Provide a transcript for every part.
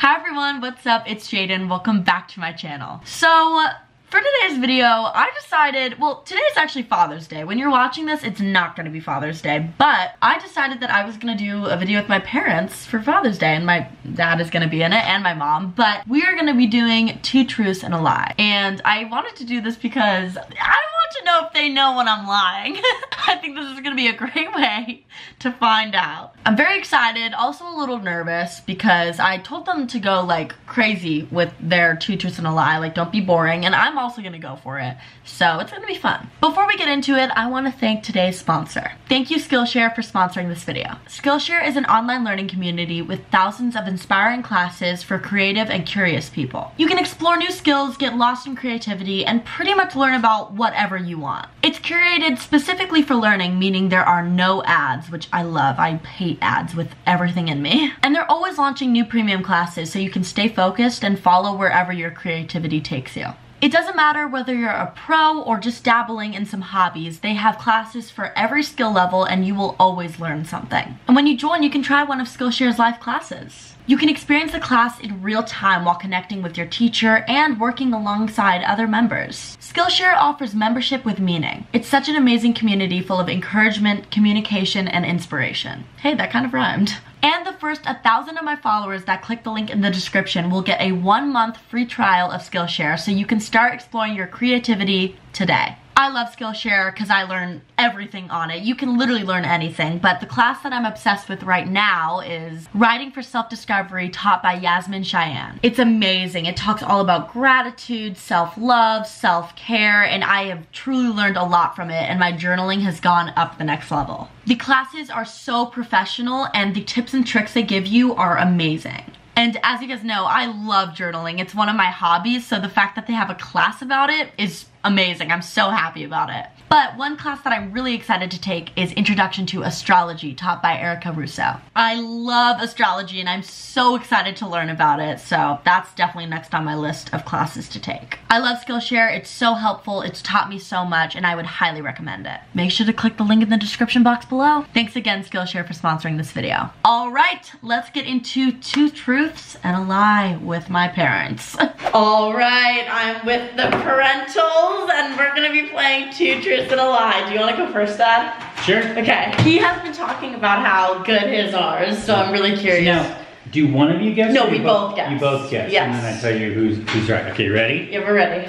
Hi everyone, what's up? It's Jayden. Welcome back to my channel. So, for today's video, I decided, well, today's actually Father's Day. When you're watching this, it's not gonna be Father's Day, but I decided that I was gonna do a video with my parents for Father's Day, and my dad is gonna be in it, and my mom, but we are gonna be doing two truths and a lie. And I wanted to do this because I want to know if they know when I'm lying. I think this is gonna be a great way to find out. I'm very excited, also a little nervous because I told them to go like crazy with their two truths and a lie, like don't be boring, and I'm also gonna go for it. So it's gonna be fun. Before we get into it, I wanna thank today's sponsor. Thank you Skillshare for sponsoring this video. Skillshare is an online learning community with thousands of inspiring classes for creative and curious people. You can explore new skills, get lost in creativity, and pretty much learn about whatever you want. It's curated specifically for learning, meaning there are no ads, which I love. I hate ads with everything in me. And they're always launching new premium classes so you can stay focused and follow wherever your creativity takes you. It doesn't matter whether you're a pro or just dabbling in some hobbies, they have classes for every skill level and you will always learn something. And when you join, you can try one of Skillshare's live classes. You can experience the class in real time while connecting with your teacher and working alongside other members. Skillshare offers membership with meaning. It's such an amazing community full of encouragement, communication, and inspiration. Hey, that kind of rhymed. And the first 1,000 of my followers that click the link in the description will get a one month free trial of Skillshare so you can start exploring your creativity today. I love Skillshare because I learn everything on it. You can literally learn anything, but the class that I'm obsessed with right now is Writing for Self-Discovery taught by Yasmine Cheyenne. It's amazing. It talks all about gratitude, self-love, self-care, and I have truly learned a lot from it, and my journaling has gone up the next level. The classes are so professional, and the tips and tricks they give you are amazing. And as you guys know, I love journaling. It's one of my hobbies, so the fact that they have a class about it is amazing. I'm so happy about it. But one class that I'm really excited to take is Introduction to Astrology, taught by Erica Russo. I love astrology and I'm so excited to learn about it, so that's definitely next on my list of classes to take. I love Skillshare, it's so helpful, it's taught me so much, and I would highly recommend it. Make sure to click the link in the description box below. Thanks again, Skillshare, for sponsoring this video. All right, let's get into two truths and a lie with my parents. All right, I'm with the parentals, and we're gonna be playing two truths truth and a lie. Do you want to go first, Dad? Sure. Okay. He has been talking about how good his are, so I'm really curious. Now, do one of you guess? No, we both guess. You both guess. Yes. And then I tell you who's who's right. Okay, ready? Yeah, we're ready.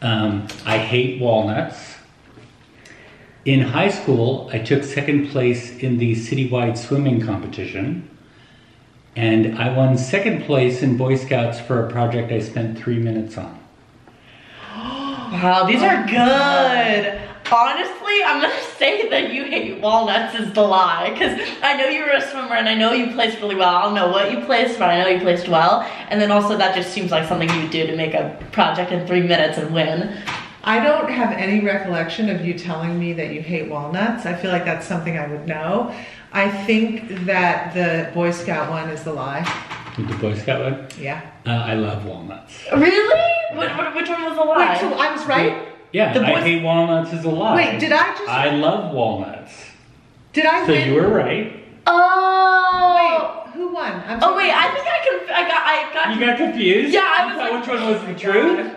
Um, I hate walnuts. In high school, I took second place in the citywide swimming competition. And I won second place in Boy Scouts for a project I spent three minutes on. wow, these are good. Honestly, I'm gonna say that you hate walnuts is the lie. Because I know you were a swimmer and I know you placed really well. I don't know what you placed, but I know you placed well. And then also that just seems like something you would do to make a project in three minutes and win. I don't have any recollection of you telling me that you hate walnuts. I feel like that's something I would know. I think that the Boy Scout one is the lie. The Boy Scout one? Yeah. Uh, I love walnuts. Really? Which, which one was the lie? Wait, so I was right? Yeah, The I Boy- hate walnuts is a lie. Wait, did I just? I love walnuts. did I So win? you were right. Oh. Wait, who won? I'm Oh so wait, I think I can. I got. I got. You got confused? Yeah, I was like- which one was the truth?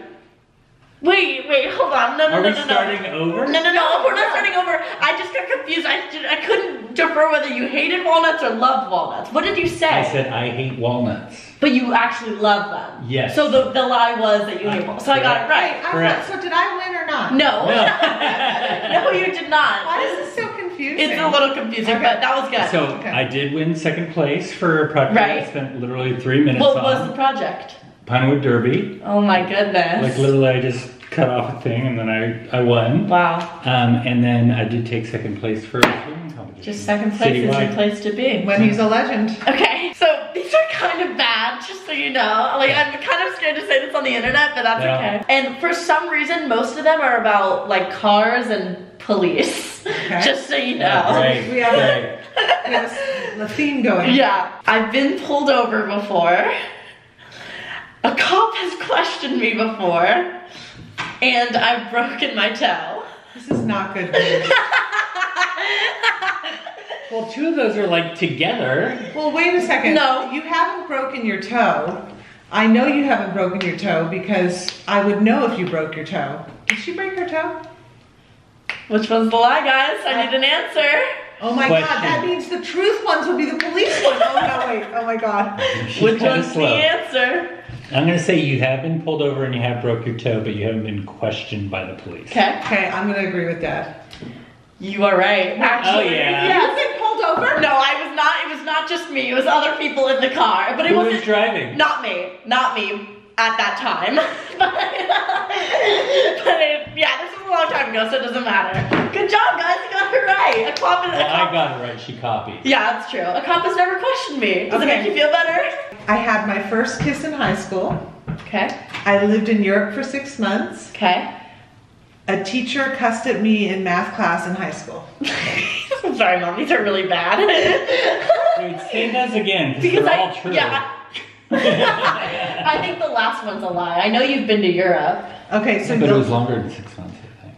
Wait, wait, hold on. No, no, Are no, we no, no. starting over? No, no, no, we're not starting over. I just got confused. I, did, I couldn't defer whether you hated walnuts or loved walnuts. What did you say? I said I hate walnuts. But you actually love them. Yes. So the, the lie was that you hate walnuts. So I got it Wait, right. I Correct. thought, so did I win or not? No. No. no, you did not. Why is this so confusing? It's a little confusing, Okay. but that was good. So Okay. I did win second place for a project Right. I spent literally three minutes what on. was the project? Pinewood Derby. Oh my goodness. Like literally I just cut off a thing and then I, I won. Wow. Um, and then I did take second place for a swimming competition. Just second place is your Citywide. place to be. when he's a legend. Okay, so these are kind of bad, just so you know. Like, I'm kind of scared to say this on the internet, but that's Yeah. okay. And for some reason, most of them are about like cars and police. Okay. just so you know. Yeah, right, We have- right. We the theme going. Yeah, I've been pulled over before. A cop has questioned me before, and I've broken my toe. This is not good. Well, two of those are like together. Well, wait a second. No. You haven't broken your toe. I know you haven't broken your toe because I would know if you broke your toe. Did she break her toe? Which one's the lie, guys? I need an answer. Oh my Question. god, that means the truth ones will be the police ones. Oh no, wait. Oh my god. She's Which kinda one's the answer? I'm gonna say you have been pulled over and you have broke your toe, but you haven't been questioned by the police. Okay. Okay, I'm gonna agree with that. You are right. Oh, Actually, Oh, yeah. You've been pulled over? No, I was not. It was not just me. It was other people in the car. But it Who wasn't. was driving? Not me. Not me at that time. but, but it, yeah, this was a long time ago, so it doesn't matter. Good job, guys. You got it right. A cop is. Well, a cop, I got it right. She copied. yeah, that's true. A cop has never questioned me. Does it make you feel better? I had my first kiss in high school. Okay. I lived in Europe for six months. Okay. A teacher cussed at me in math class in high school. I'm sorry, mom. These are really bad. Wait, say those again, because because they're I, all true. yeah. I think the last one's a lie. I know you've been to Europe. Okay, so but it was longer than six months, I think.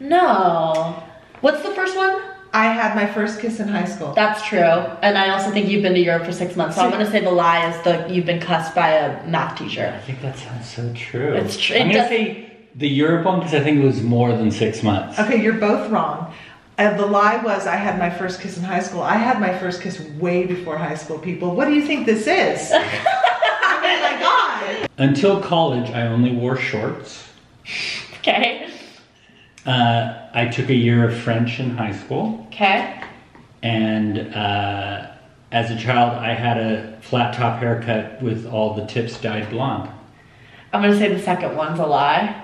No. What's the first one? I had my first kiss in high school. That's true. And I also think you've been to Europe for six months. So I'm gonna say the lie is that you've been cussed by a math teacher. I think that sounds so true. It's true. I'm it gonna does- say the Europe one because I think it was more than six months. Okay, you're both wrong. And the lie was I had my first kiss in high school. I had my first kiss way before high school, people. What do you think this is? I mean, my God. Until college, I only wore shorts. Okay. Uh, I took a year of French in high school, Okay. and uh, as a child, I had a flat top haircut with all the tips dyed blonde. I'm gonna say the second one's a lie.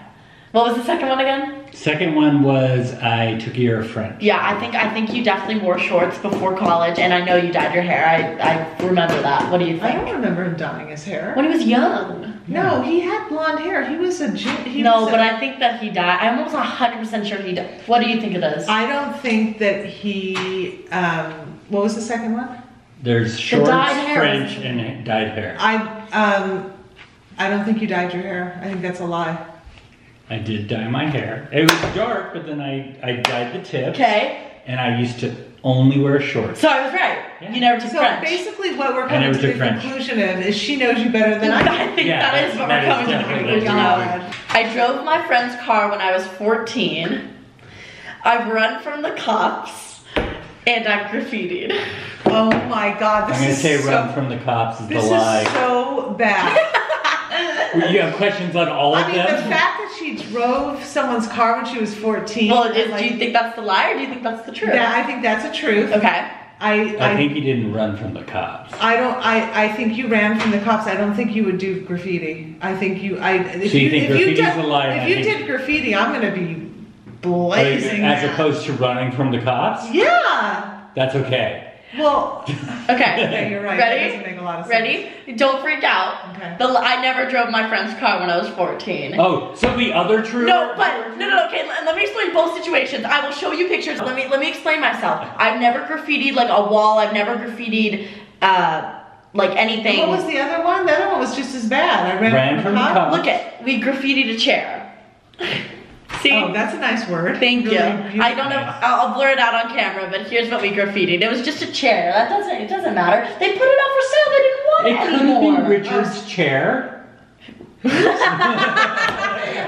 What was the second one again? Second one was I took a year of French. Yeah, I think I think you definitely wore shorts before college, and I know you dyed your hair. I, I remember that. What do you think? I don't remember him dyeing his hair. When he was young. No, he had blonde hair. He was a. He No, was but I think that he dyed. I'm almost 100% sure he died. What do you think it is? I don't think that he. Um, what was the second one? There's shorts, dyed hair French, and dyed hair. I. Um, I don't think you dyed your hair. I think that's a lie. I did dye my hair. It was dark, but then I, I dyed the tips. okay. And I used to only wear shorts. So I was right. Yeah. You never took So French. basically, what we're coming to the French. conclusion of is she knows you better than I. do. I think Yeah, that is what that we're is coming to the conclusion what. I drove my friend's car when I was 14. I've run from the cops, and I've graffitied. Oh my God! This I'm gonna is say so, run from the cops is This the lie. is so bad. you have questions on all of I mean, them? the fact that she drove someone's car when she was 14. Well, is, like, do you think that's the lie, or do you think that's the truth? that, I think that's a truth. Okay. I, I, I think you didn't run from the cops. I don't. I, I think you ran from the cops. I don't think you would do graffiti. I think you. I. If So you think if you graffiti's did, a lie, If I you think- did graffiti, I'm gonna be blazing. As mad. opposed to running from the cops? Yeah. That's okay. Well. Okay. Okay, you're right. That Ready? doesn't make a lot of sense. Ready? Don't freak out. Okay. The, I never drove my friend's car when I was 14. Oh, so the other true? No, but no, no, no. Okay, let, let me explain both situations. I will show you pictures. Let me let me explain myself. I've never graffitied like a wall. I've never graffitied uh like anything. What was the other one? The other one was just as bad. I ran, Ran from the cops. Look at we graffitied a chair. See. Oh, that's a nice word. Thank Really you. beautiful. I don't know. I'll, I'll blur it out on camera, but here's what we graffitied. It was just a chair. That doesn't. It doesn't matter. They put it up for sale. They didn't want It it, couldn't anymore. be Richard's chair.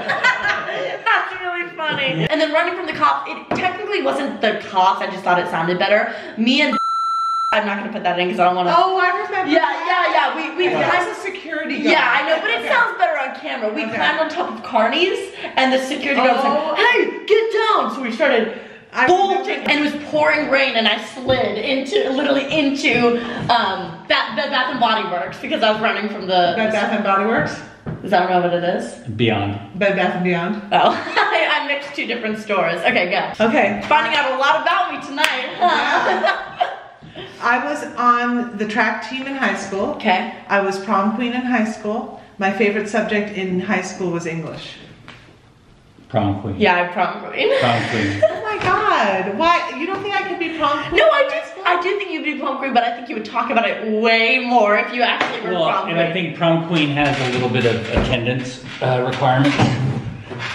That's really funny. And then running from the cops, it technically wasn't the cops, I just thought it sounded better. Me and I'm not gonna put that in because I don't wanna. Oh, I remember. Yeah, yeah, yeah. We, we Okay, climbed. That's a security guard. Yeah, I know, but it Okay. sounds better on camera. We Okay. climbed on top of carnies, and the security guard was Oh. like, "Hey, get down!" So we started I bolting, and it was pouring rain, and I slid into, literally into um, Bed Bed Bath and Body Works because I was running from the. Bed Bath and Body Works. Is that know what it is? Beyond. Bed Bath and Beyond. Oh, I, I mixed two different stores. Okay, go. Okay. Finding out a lot about me tonight. I was on the track team in high school. okay. I was prom queen in high school. My favorite subject in high school was English. Prom queen. Yeah, I prom queen. Prom queen. Oh my god. Why you don't think I could be prom queen? No, I in do. I do think you'd be prom queen, but I think you would talk about it way more if you actually were Well, prom queen. and. I think prom queen has a little bit of attendance uh, requirement.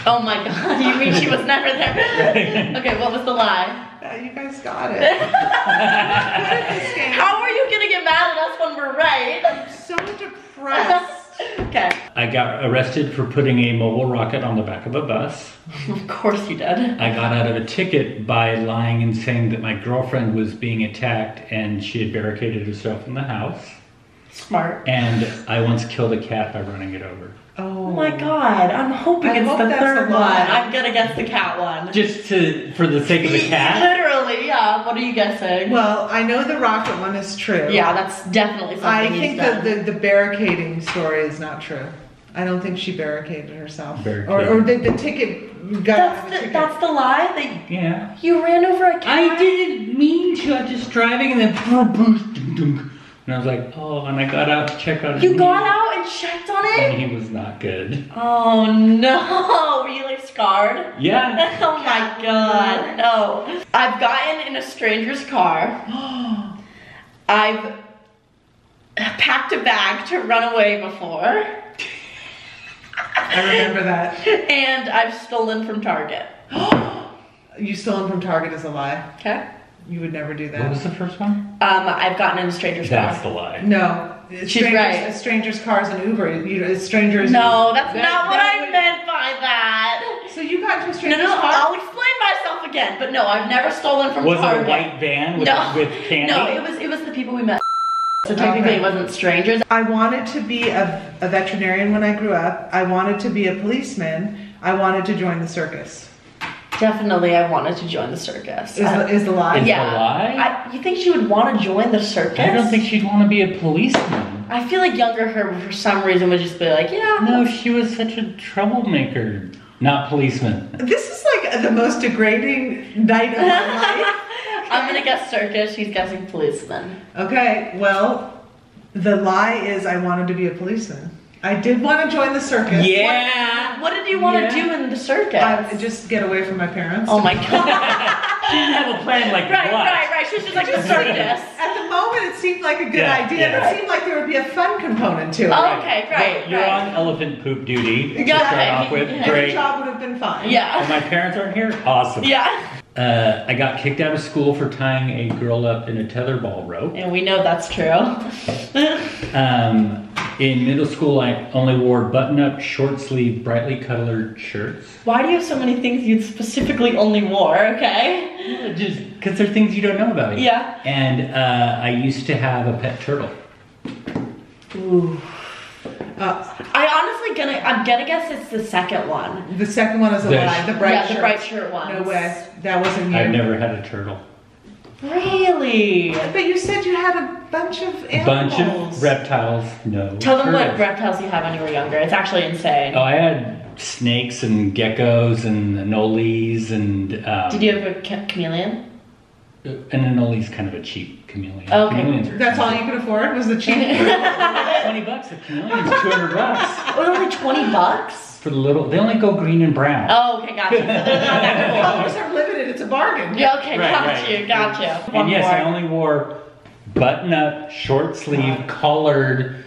oh my god, you mean she was never there? okay, what was the lie? Uh, you guys got it. Good at this game. How are you gonna get mad at us when we're right? I'm so depressed. okay. I got arrested for putting a mobile rocket on the back of a bus. Of course you did. I got out of a ticket by lying and saying that my girlfriend was being attacked and she had barricaded herself in the house. Smart. And I once killed a cat by running it over. Oh, Oh my god, I'm hoping I it's hope the that's third the one. lie. I'm gonna guess the cat one. Just to, for the sake of the cat. Literally, yeah. What are you guessing? Well, I know the rocket one is true. yeah, that's definitely something I he's think done. that the, the barricading story is not true. I don't think she barricaded herself. Barricaded. Or, or the, the ticket got that's the the, ticket. that's the lie that Yeah. you ran over a cat. I didn't mean to. I was just driving and then dunk, dunk. and I was like, oh, and I got out to check on You him. got out and checked on it. And he was not good. Oh no! Were you like scarred? Yeah. Oh my god, no. I've gotten in a stranger's car. I've packed a bag to run away before. I remember that. And I've stolen from Target. You stolen from Target is a lie. Okay. You would never do that. What was the first one? Um, I've gotten in a stranger's That's car. the lie. No. She's strangers, right. A stranger's car is an Uber. You know, a stranger's. No, that's That- not what that I would- meant by that. So you got into a stranger's no, no, car? I'll explain myself again. But no, I've never stolen from Was it Target. a white van with, no, with candy? no, it was it was the people we met. So technically, Okay. it wasn't strangers. I wanted to be a, a veterinarian when I grew up. I wanted to be a policeman. I wanted to join the circus. Definitely, I wanted to join the circus. Is, I- the, is the lie? Is the yeah. lie? I, you think she would want to join the circus? I don't think she'd want to be a policeman. I feel like younger her, for some reason, would just be like, yeah. No, she was such a troublemaker. Not policeman. This is like the most degrading night of my life. I'm gonna guess circus. She's guessing policeman. Okay, well, the lie is I wanted to be a policeman. I did want to join the circus. Yeah. What did you want to do in the circus? I, just get away from my parents. oh my god. She didn't have a plan like right, what? right, right. She's just like the circus. At the moment, it seemed like a good Yeah, idea. yeah. It seemed like there would be a fun component to it. Oh, okay, right, You're right. on elephant poop duty to Yeah, start off with. Yeah. Every Great. job would have been fine. And Yeah. my parents aren't here? Awesome. Yeah. Uh, I got kicked out of school for tying a girl up in a tetherball rope. And we know that's true. Um, in middle school, I only wore button-up, short-sleeve, brightly colored shirts. Why do you have so many things you specifically only wore, okay? Just because they're things you don't know about. Yeah. And uh, I used to have a pet turtle. Ooh. Uh, I honestly gonna I'm gonna guess it's the second one. the second one is a The- lie. The bright yeah, shirt. the bright shirt one. No way. That wasn't you. I've never had a turtle. Really? But you said you had a bunch of A animals. bunch of reptiles. No. Tell them what turtles. reptiles you had when you were younger. It's actually insane. Oh, I had snakes and geckos and anoles and um, Did you have a ch- chameleon? Uh, an anole's kind of a cheap chameleon. Okay. Chameleons are That's all you could afford was the cheap. Twenty bucks a chameleon's two hundred bucks Oh, only 20 bucks? for the little. They only go green and brown. Oh, okay, gotcha. So they're not that Colors are limited. It's a bargain. Yeah, okay, Right, got right. you, got you. and One yes, more. I only wore button-up, short sleeve, uh-huh. collared,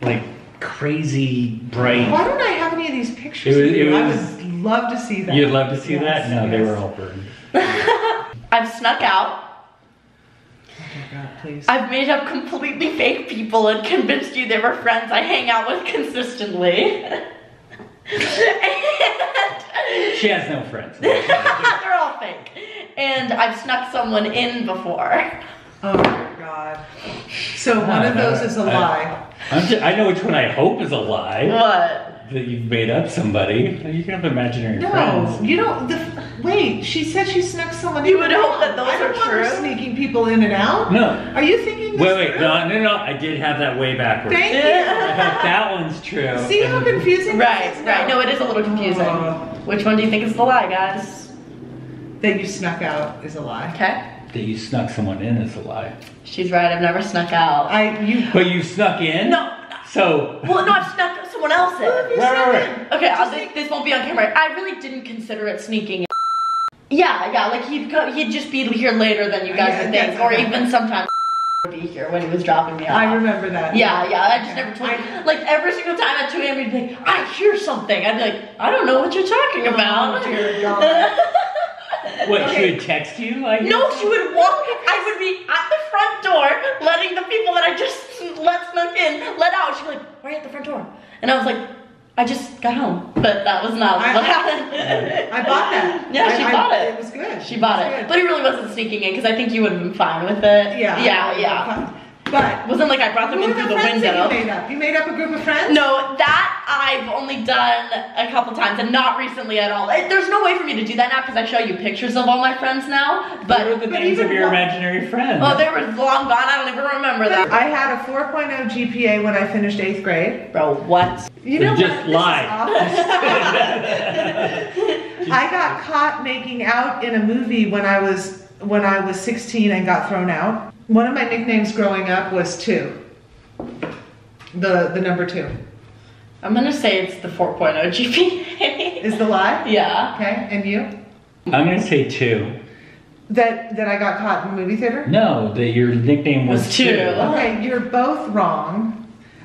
like crazy bright. Why don't I have any of these pictures? It was- of you? it I would love to see that. You'd love to see Yes, that? No, they yes. were all burned. I've snuck out. Oh my God, please. I've made up completely fake people and convinced you they were friends I hang out with consistently. and She has no friends. they're all fake. And I've snuck someone in before. oh my God. So one of uh, those is a uh, lie. I'm ju- I know which one I hope is a lie. What? That you've made up somebody. You can have imaginary No, friends. you don't. The, wait, she said she snuck someone. You in would and hope out. that those I don't are want her true. Sneaking people in and out. No. Are you thinking? This Wait, wait, through? no, no, no. I did have that way backwards. Thank I you. thought that one's true. See how confusing Right, is right. now? No, it is a little confusing. Oh. Which one do you think is the lie, guys? That you snuck out is a lie. Okay. That you snuck someone in is a lie. She's right. I've never snuck out. I you. But you snuck in? No. So. Well, no, I've snuck someone else in. Right, right, right. Okay, I'll, this, this won't be on camera. I really didn't consider it sneaking. Yeah, yeah, like he'd go, he'd just be here later than you guys Yeah, would yes, think, or okay. even sometimes would be here when he was dropping me off. I remember that. Yeah, yeah, I just Okay. never told. I- like every single time at 2 a.m. he'd be like, "I hear something." I'd be like, "I don't know what you're talking oh, about." Oh, dear God. What, she would text you? Like, No, she would walk. I would be at the front door, letting the people that I just let snuck in let out. She'd be like, "Why are you at the front door?" And I was like, "I just got home." But that was not I- what happened. I bought that. Yeah, she I- I- bought it. It was good. She bought was it, but it really wasn't sneaking in because I think you would have been fine with it. yeah, yeah, yeah. But It wasn't like I brought them who in through the the friends that window. you made up? You made up a group of friends. No, that I've only done a couple times and not recently at all. It- There's no way for me to do that now because I show you pictures of all my friends now. what are But the but names of your what- imaginary friends? oh, they were long gone. I don't even remember that. I had a 4.0 GPA when I finished eighth grade. Bro, what? You know Just what? This lie. I got caught making out in a movie when I was when I was 16 and got thrown out. One of my nicknames growing up was two. The the number two I'm gonna say it's the 4.0 GPA. is the lie. yeah. Okay, and you? I'm gonna say two. That that I got caught in the movie theater. No, that your nickname was, Was two. Okay, you're both wrong.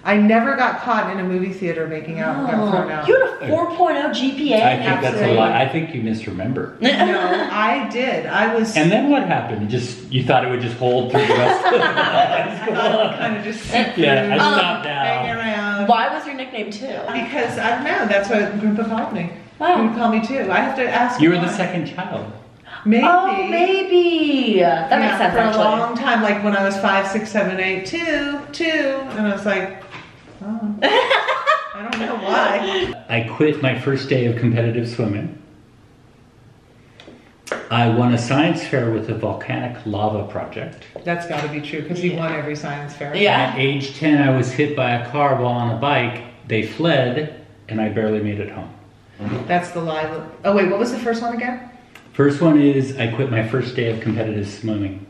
I never got caught in a movie theater making out and got thrown out. You had a 4.0 GPA. I think that's a Absolutely. lie. I think you misremember. no, I did. I was And then what happened? Just you thought it would just hold through the rest of the high school. kind of just seep Yeah, I oh. stopped hang now. around. Why was your nickname two? Because I don't know. That's what Grandpa called me. Wow. He would call me too. I have to ask. You were the second child. Maybe. Oh, maybe. That Yeah, makes sense for actually. a long time, like when I was five, six, seven, eight, two, two, and I was like, oh, I don't know why. I quit my first day of competitive swimming. I won a science fair with a volcanic lava project. That's got to be true because he won every science fair. Yeah. At age 10, I was hit by a car while on a bike. They fled, and I barely made it home. That's the lie. Oh wait, what was the first one again? First one is I quit my first day of competitive swimming.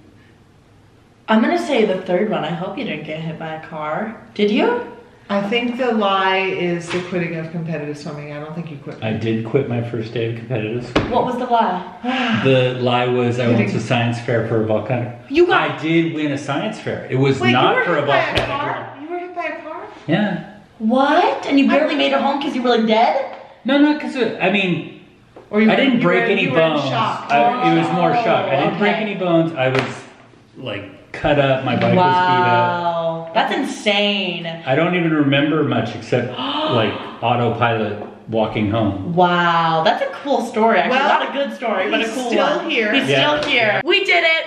I'm gonna say the third one. I hope you didn't get hit by a car. Did you? I think the lie is the quitting of competitive swimming. I don't think you quit. I did quit my first day of competitive swimming. What was the lie? The lie was I went Kidding. to science fair for a volcanic. You got- I did win a science fair. It was Wait, you not were for a hit by a volcanic. car? You were hit by a car? Yeah. What? And you barely made it home because you were like dead? No, no, because uh, I mean, Or you I didn't you were- break any you were in bones. shock. I, it was oh. more shock. I didn't break any bones. I was like cut up. My bike was beat wow. That's insane. I don't even remember much except like autopilot walking home. Wow. That's a cool story, actually. Well, Not a good story, but a cool one. he's still one. here. He's Yeah. still here. We did it.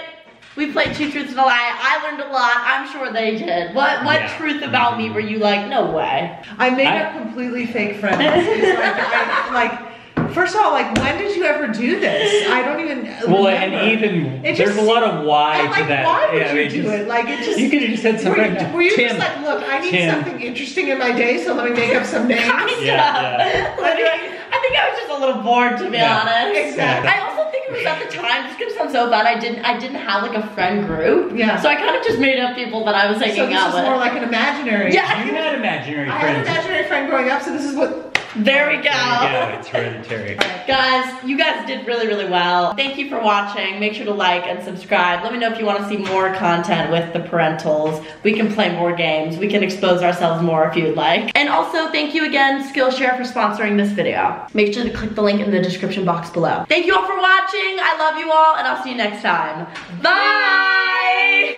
We played two truths and a lie. I learned a lot. I'm sure they did. What what Yeah. truth about me were you like, no way? I made I- up completely fake friends. Like, I, like, first of all, like, when did you ever do this? I don't even. Well, remember. and even It there's just a lot of why And, like, to that. Why would yeah, I you mean, do just- it? Like, it just. You could have just said Were something. you, were you Tim. just like, look, I need Tim. something interesting in my day, so let me make up some names? Kind Yeah, of. Literally, I think I was just a little bored to be Yeah. honest. Exactly. I also think it was at the time. This could sound so bad. I didn't. I didn't have like a friend group. Yeah. So I kind of just made up people that I was hanging So this out is with. more like an imaginary. Yeah. You had imaginary I had an imaginary friend growing up, so this is what. There we go. There you go. It's hereditary. Guys, you guys did really, really well. Thank you for watching. Make sure to like and subscribe. Let me know if you want to see more content with the parentals. We can play more games. We can expose ourselves more if you'd like. And also, thank you again, Skillshare, for sponsoring this video. Make sure to click the link in the description box below. Thank you all for watching. I love you all, and I'll see you next time. Bye!